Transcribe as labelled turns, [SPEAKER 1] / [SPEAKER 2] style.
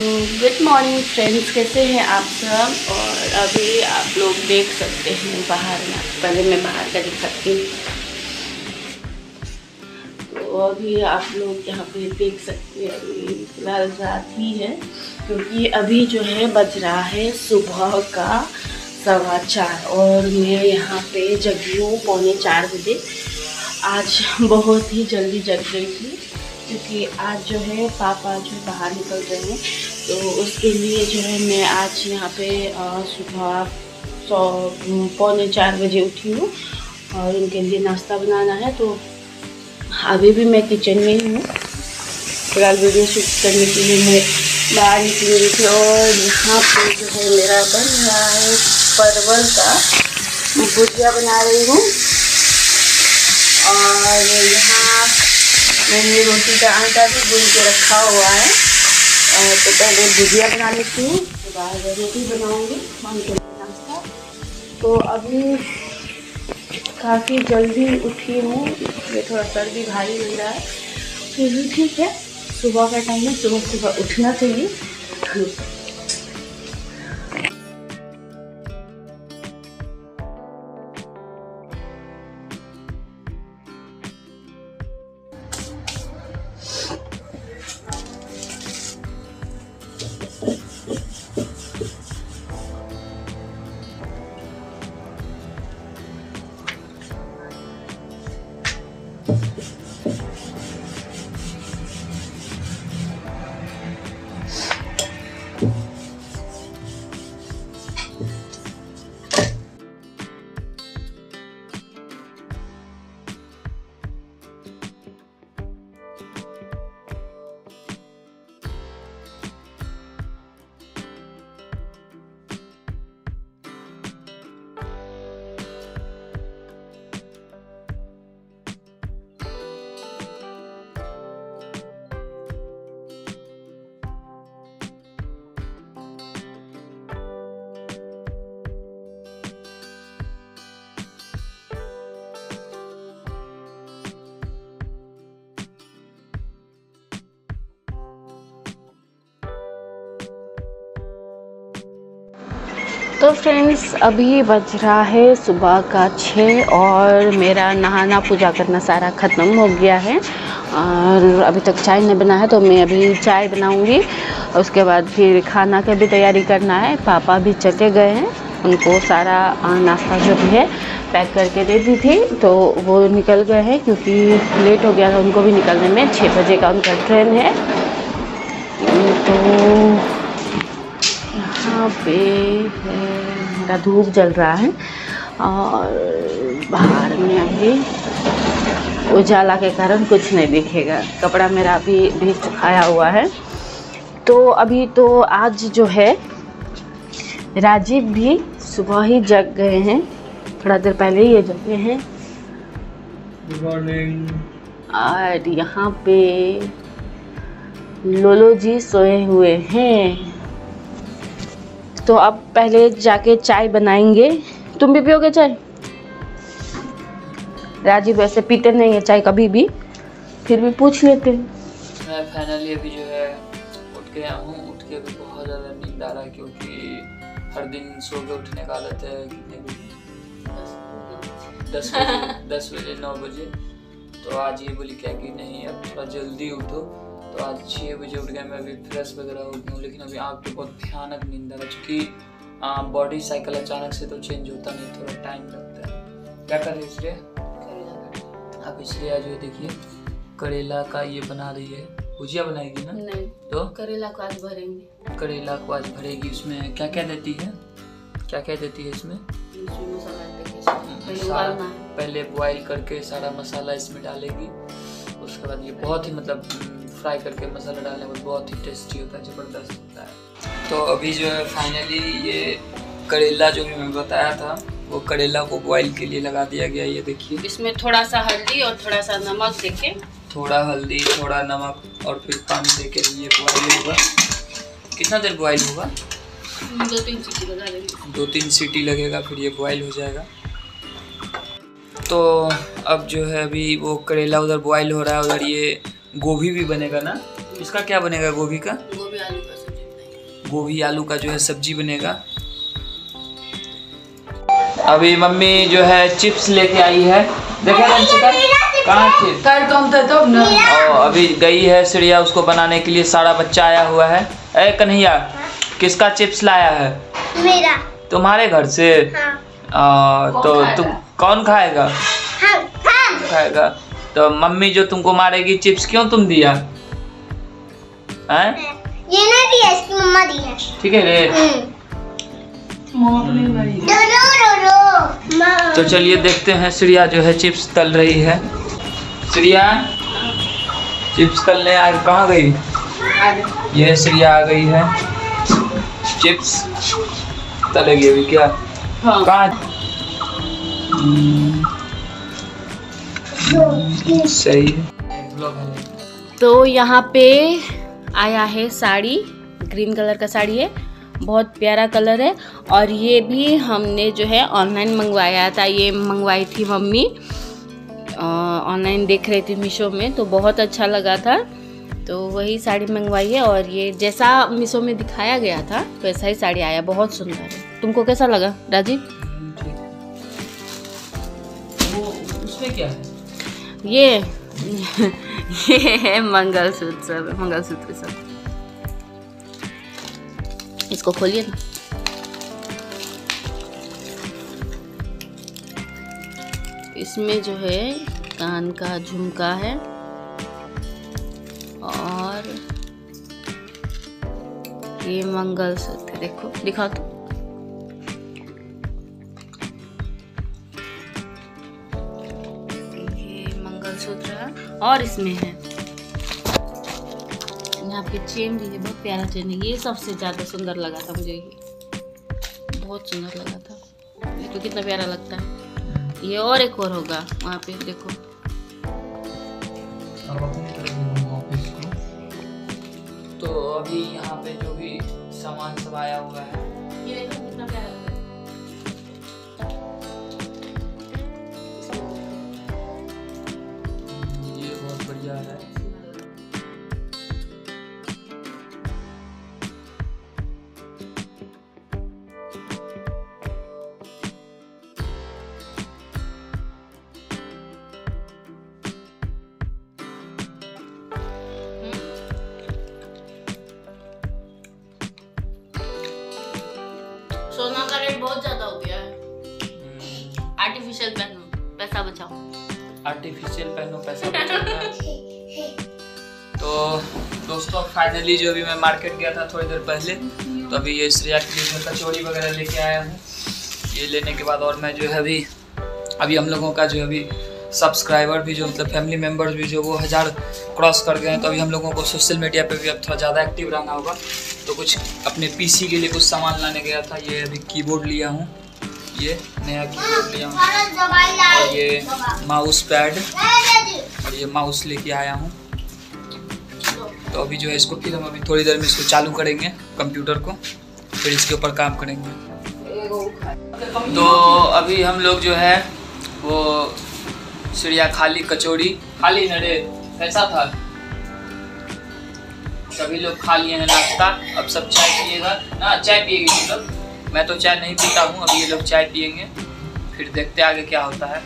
[SPEAKER 1] Good morning friends कैसे हैं आप सब? और अभी आप लोग देख सकते हैं बाहर में, पहले मैं बाहर का दिखाती हूँ। तो अभी आप लोग यहाँ पे देख सकते हैं, अभी फ़िलहाल रात ही है, क्योंकि अभी जो है बज रहा है सुबह का सवा चार और मैं यहाँ पे जगी हूँ पौने चार बजे। आज बहुत ही जल्दी जग गई थी, क्योंकि आज जो है पापा जो बाहर निकल रहे हैं तो उसके लिए जो है मैं आज यहाँ पे सुबह सौ पौने चार बजे उठी हूँ और उनके लिए नाश्ता बनाना है। तो अभी भी मैं किचन में ही हूँ। फ़िलहाल वीडियो शूट करने के लिए मैं बाहर निकली हुई थी और यहाँ पे जो है मेरा बन रहा है परवल का भुजिया बना रही हूँ। और यहाँ मैंने रोटी का आटा भी गूंद के रखा हुआ है। तो पहले भुजिया बना लेती हूँ, उसके बाद रोटी बनाऊँगी। मन के नाश्ता तो अभी काफ़ी जल्दी उठी हूँ। ये थोड़ा सर्दी भारी लग रहा है। फिर भी ठीक है। सुबह का टाइम है सुबह सुबह उठना चाहिए। तो फ्रेंड्स अभी बज रहा है सुबह का छः और मेरा नहाना पूजा करना सारा ख़त्म हो गया है। और अभी तक चाय नहीं बना है तो मैं अभी चाय बनाऊँगी। उसके बाद फिर खाना की भी तैयारी करना है। पापा भी चले गए हैं, उनको सारा नाश्ता जो भी है, पैक करके दे दी थी। तो वो निकल गए हैं, क्योंकि लेट हो गया था उनको भी निकलने में। छः बजे का उनका ट्रेन है। तो यहाँ पे है मेरा धूप जल रहा है और बाहर में अभी उजाला के कारण कुछ नहीं दिखेगा। कपड़ा मेरा अभी भी सुखाया हुआ है। तो अभी तो आज जो है राजीव भी सुबह ही जग गए हैं। थोड़ा देर पहले ही ये जगे हैं।
[SPEAKER 2] गुड मॉर्निंग
[SPEAKER 1] और यहाँ पे लोलो जी सोए हुए हैं। तो अब पहले जाके चाय बनाएँगे। तुम भी पियोगे चाय? राजीव वैसे पीते नहीं है चाय कभी भी। फिर भी पूछ लेते हैं।
[SPEAKER 2] मैं फाइनली अभी जो है उठ गया हूँ। उठ के अभी बहुत ज़्यादा नींद आ रहा है क्योंकि हर दिन सो के उठने का आदत है कितने बजे दस बजे दस बजे, नौ बजे। तो आज ये बोली क्या कि नहीं, अब थोड़ा जल्दी उठो। तो आज छः बजे उठ गया मैं अभी फ्रेश वगैरह हो गया हूँ लेकिन अभी आँख पे बहुत भयानक नींद आ रहा है क्योंकि बॉडी साइकिल अचानक से तो चेंज होता नहीं थोड़ा टाइम लगता है। क्या कर रही है इसलिए? अब इसलिए आज देखिए करेला का ये बना रही है। भुजिया बनाएगी ना?
[SPEAKER 1] नहीं।
[SPEAKER 2] तो?
[SPEAKER 1] करेला को आज भरेंगे।
[SPEAKER 2] करेला को आज भरेगी उसमें क्या क्या देती है? क्या क्या देती है इसमें?
[SPEAKER 1] इसमें मसाला देके पहले
[SPEAKER 2] सारा-
[SPEAKER 1] उबालना है।
[SPEAKER 2] पहले बॉईल करके सारा मसाला इसमें डालेगी उसके बाद ये बहुत ही मतलब फ्राई करके मसाला डालने बाद बहुत ही टेस्टी होता है ज़बरदस्त होता है। तो अभी जो है फाइनली ये करेला जो भी मैं बताया था वो करेला को बॉईल के लिए लगा दिया गया ये देखिए।
[SPEAKER 1] इसमें थोड़ा सा हल्दी और थोड़ा सा नमक देके।
[SPEAKER 2] थोड़ा हल्दी थोड़ा नमक और फिर पानी दे के ये बॉईल होगा। कितना देर बॉईल होगा?
[SPEAKER 1] दो तीन सीटी लगा देंगे।
[SPEAKER 2] दो तीन सीटी लगेगा फिर ये बॉईल हो जाएगा। तो अब जो है अभी वो करेला उधर बॉईल हो रहा है उधर ये गोभी भी बनेगा ना? इसका क्या बनेगा गोभी का?
[SPEAKER 1] गोभी आलू का सब्ज़ी
[SPEAKER 2] गोभी आलू का जो है सब्ज़ी बनेगा। अभी मम्मी जो है चिप्स लेके आई है। देखे कहाँ चिप्स?
[SPEAKER 1] कर कम था तब ना।
[SPEAKER 2] अभी गई है श्रेया उसको बनाने के लिए सारा बच्चा आया हुआ है। ए कन्हैया किसका चिप्स लाया है?
[SPEAKER 3] मेरा।
[SPEAKER 2] तुम्हारे घर से?
[SPEAKER 3] हाँ।
[SPEAKER 2] आ, तो तुम कौन खाएगा?
[SPEAKER 3] हम हम।
[SPEAKER 2] खाएगा। तो मम्मी जो तुमको मारेगी चिप्स क्यों तुम दिया? हैं?
[SPEAKER 3] ये ना दी है इसकी मम्मा दी है
[SPEAKER 2] ठीक है रे
[SPEAKER 3] हम्म।
[SPEAKER 2] तो चलिए देखते हैं श्रिया जो है चिप्स तल रही है। श्रिया? चिप्स तलने आ कहाँ गई? ये श्रिया आ गई है। चिप्स तलेगी अभी क्या?
[SPEAKER 1] हाँ।
[SPEAKER 2] कहाँ? सही है।
[SPEAKER 1] तो यहाँ पे आया है साड़ी ग्रीन कलर का साड़ी है बहुत प्यारा कलर है और ये भी हमने जो है ऑनलाइन मंगवाया था ये मंगवाई थी मम्मी। ऑनलाइन देख रही थी मीशो में तो बहुत अच्छा लगा था। तो वही साड़ी मंगवाई है और ये जैसा मीशो में दिखाया गया था वैसा ही साड़ी आया बहुत सुंदर है। तुमको कैसा लगा राजीव?
[SPEAKER 2] वो उसमें क्या है?
[SPEAKER 1] ये ये है मंगलसूत्र मंगलसूत्र सब। इसको खोलिए। ना इसमें जो है, कान का झुमका है। और ये मंगलसूत्र, देखो, दिखाओ तो। है और इसमें है। यहाँ पे चेन भी है बहुत प्यारा चेन है। ये सबसे ज़्यादा सुंदर लगा था मुझे ये। बहुत सुंदर लगा था। देखो कितना प्यारा लगता है। ये और एक और होगा वहाँ पे देखो।
[SPEAKER 2] तो अभी यहाँ पे जो भी सामान सब आया हुआ है।
[SPEAKER 1] ये देखो कितना प्यारा सोना का रेट बहुत ज़्यादा हो गया है। आर्टिफिशियल पहनो पैसा बचाओ।
[SPEAKER 2] आर्टिफिशियल पहनो पैसा बचाना तो दोस्तों फाइनली जो अभी मैं मार्केट गया था थोड़ी देर पहले तो अभी ये श्रेया के लिए कचौड़ी वगैरह लेके आया हूँ। ये लेने के बाद और मैं जो है अभी अभी हम लोगों का जो अभी सब्सक्राइबर भी जो मतलब फैमिली मेंबर्स भी जो, वो हज़ार क्रॉस कर गए हैं। तो अभी हम लोगों को सोशल मीडिया पे भी अब थोड़ा ज़्यादा एक्टिव रहना होगा। तो कुछ अपने पीसी के लिए कुछ सामान लाने गया था। ये अभी कीबोर्ड लिया हूँ। ये नया कीबोर्ड लिया हूँ। और ये माउस पैड और ये माउस लेके आया हूँ। तो अभी जो है इसको फिर हम अभी थोड़ी देर में इसको चालू करेंगे कंप्यूटर को। फिर इसके ऊपर काम करेंगे। तो अभी हम लोग जो है वो चिड़िया खाली कचौड़ी, खाली न ऐसा था। सभी लोग खा लिए हैं नाश्ता, अब सब चाय पिएगा। ना चाय पिएगी तुम लोग। मैं तो चाय नहीं पीता हूँ अभी ये लोग चाय पियेंगे फिर देखते आगे क्या होता है।